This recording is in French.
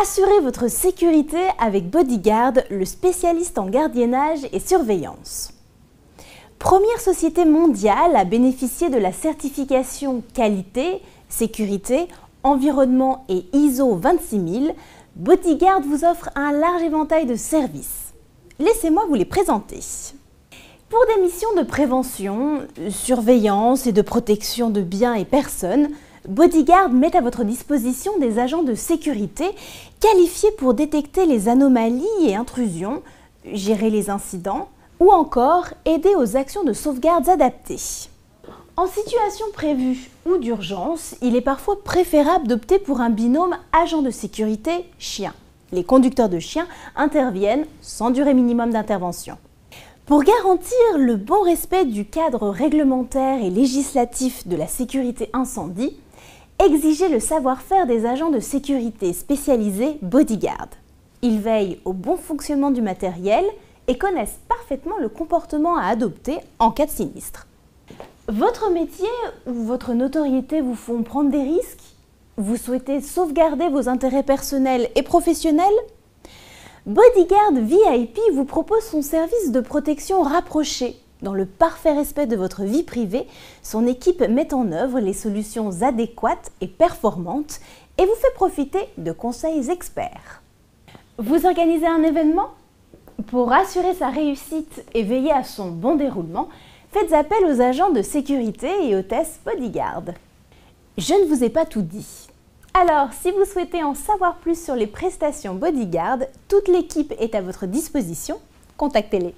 Assurez votre sécurité avec Bodyguard, le spécialiste en gardiennage et surveillance. Première société mondiale à bénéficier de la certification qualité, sécurité, environnement et ISO 26000, Bodyguard vous offre un large éventail de services. Laissez-moi vous les présenter. Pour des missions de prévention, surveillance et de protection de biens et personnes, Bodyguard met à votre disposition des agents de sécurité qualifiés pour détecter les anomalies et intrusions, gérer les incidents ou encore aider aux actions de sauvegarde adaptées. En situation prévue ou d'urgence, il est parfois préférable d'opter pour un binôme agent de sécurité chien. Les conducteurs de chiens interviennent sans durée minimum d'intervention. Pour garantir le bon respect du cadre réglementaire et législatif de la sécurité incendie, exigez le savoir-faire des agents de sécurité spécialisés bodyguard. Ils veillent au bon fonctionnement du matériel et connaissent parfaitement le comportement à adopter en cas de sinistre. Votre métier ou votre notoriété vous font prendre des risques? Vous souhaitez sauvegarder vos intérêts personnels et professionnels? Bodyguard VIP vous propose son service de protection rapproché dans le parfait respect de votre vie privée, son équipe met en œuvre les solutions adéquates et performantes et vous fait profiter de conseils experts. Vous organisez un événement? Pour assurer sa réussite et veiller à son bon déroulement, faites appel aux agents de sécurité et hôtesses bodyguard. Je ne vous ai pas tout dit. Alors, si vous souhaitez en savoir plus sur les prestations bodyguard, toute l'équipe est à votre disposition. Contactez-les.